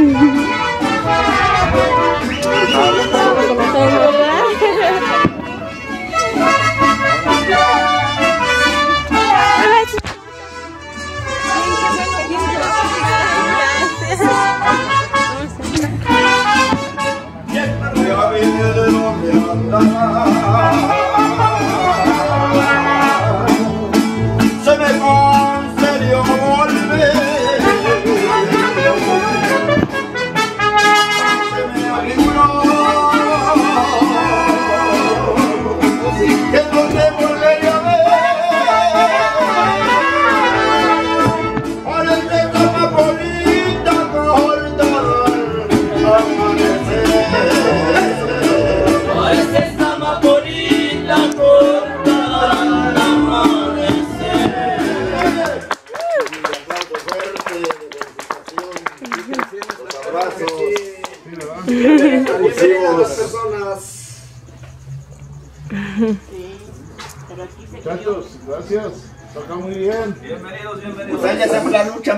嗯.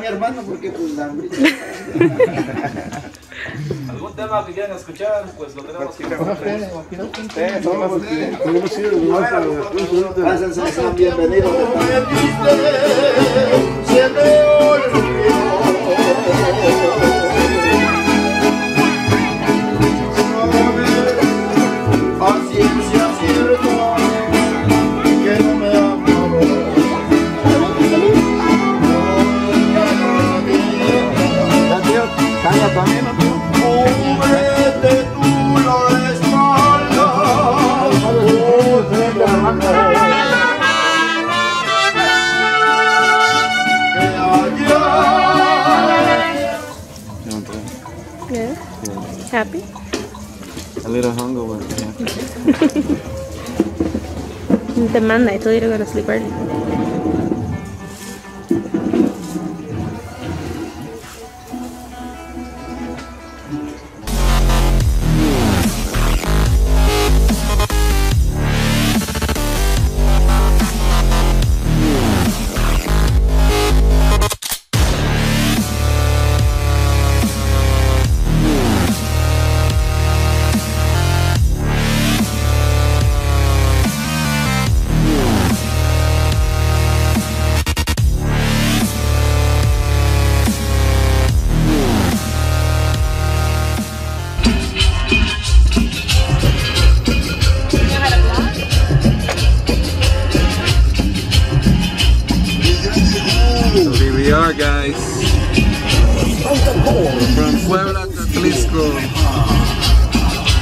mi hermano porque pues la ¿Algún tema que quieran escuchar? Pues lo tenemos que grabar. bienvenidos. Se me. I thought you were gonna sleep early.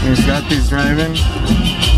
He's got these driving.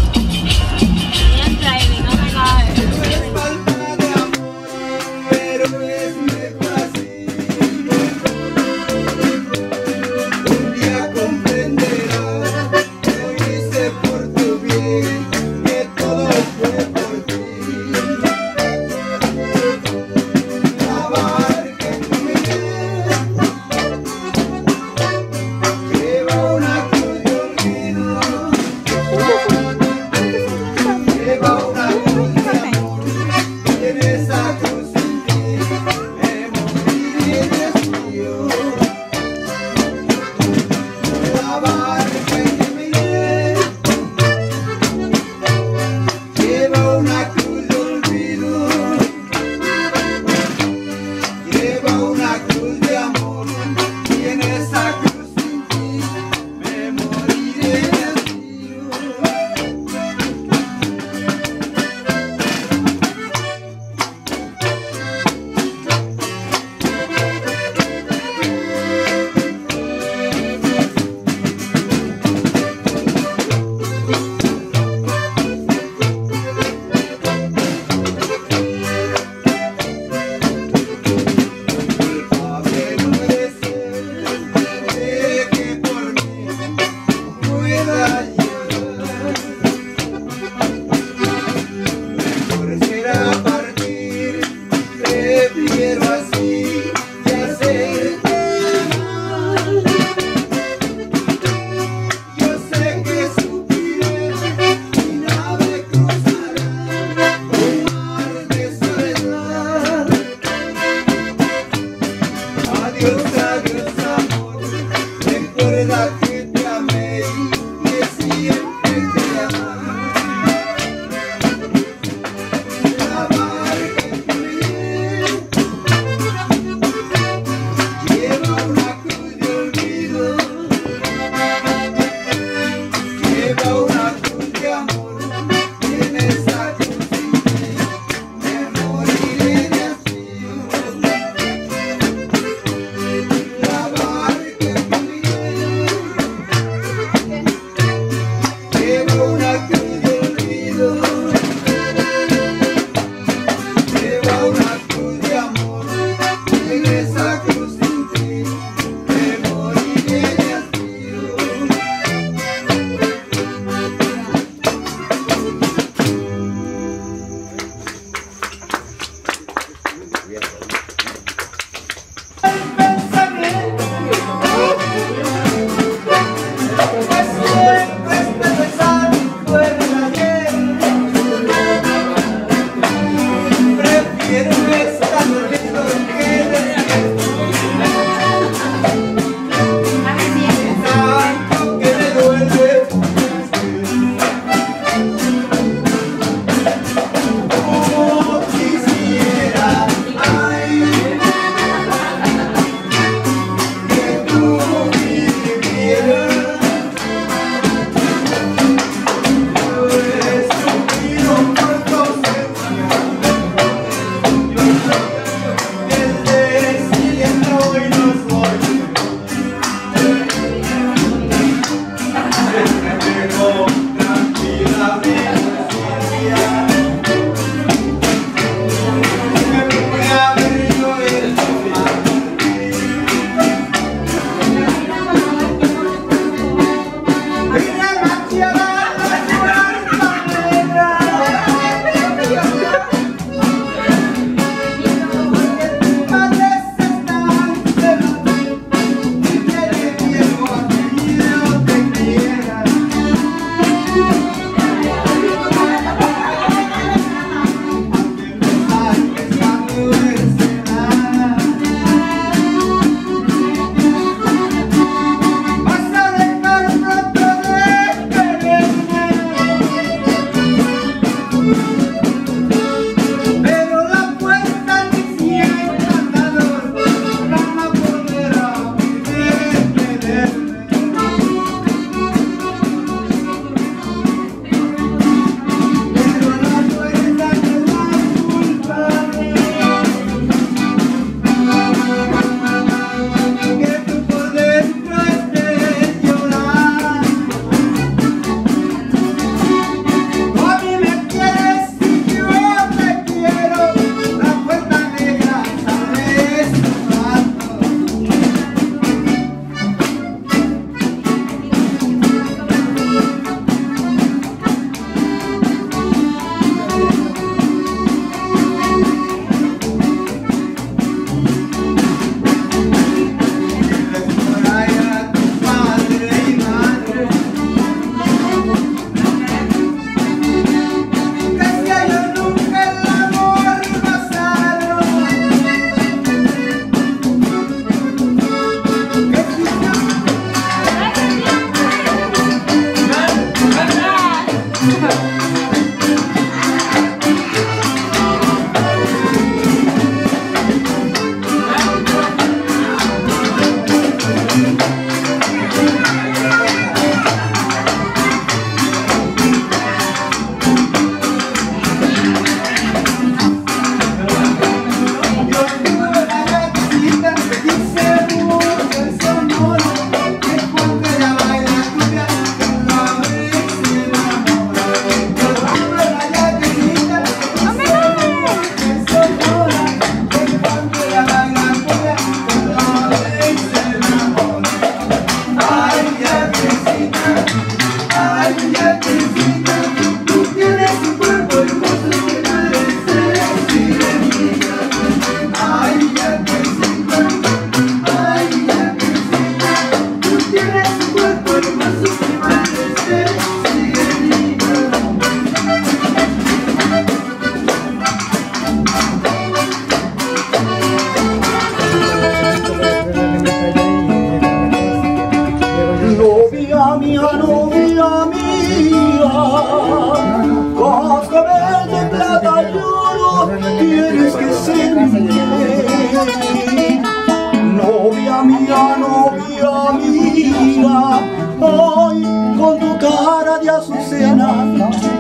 Ay, con tu cara de azucena,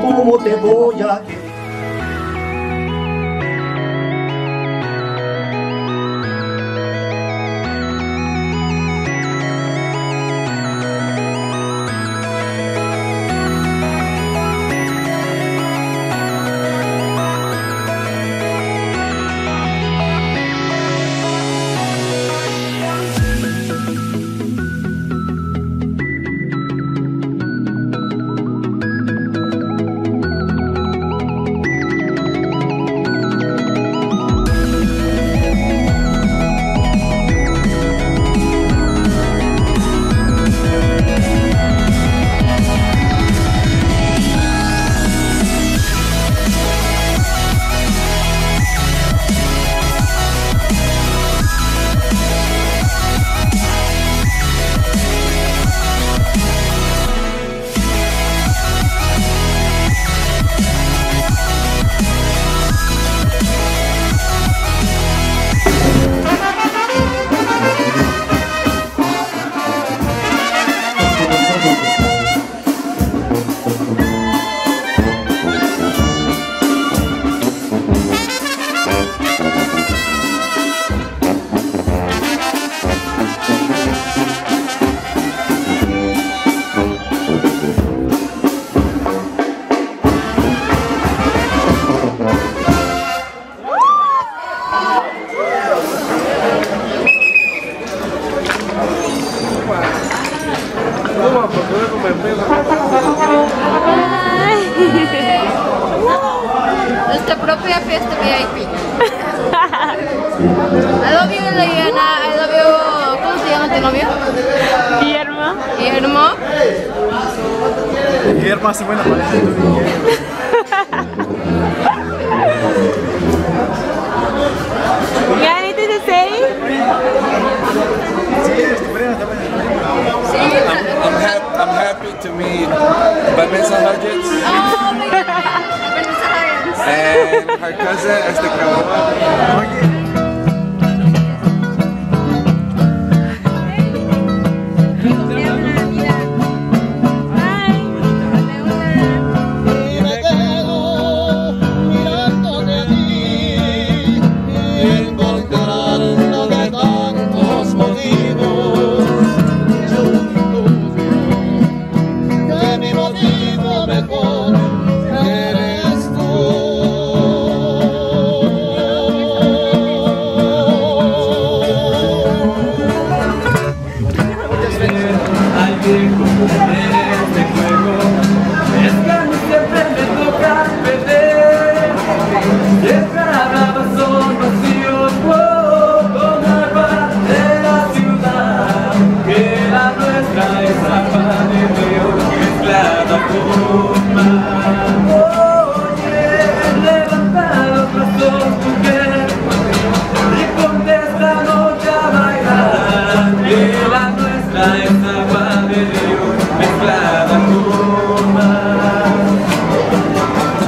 ¿cómo te voy a propia fiesta VIP. I love you, Liliana. I love you. ¿Cómo se llama tu novio? Guillermo. Guillermo. Guillermo hace buena pareja anything to say? Sí. I'm, hap- I'm happy to meet Vanessa Hudgens Oh and her cousin is the girl.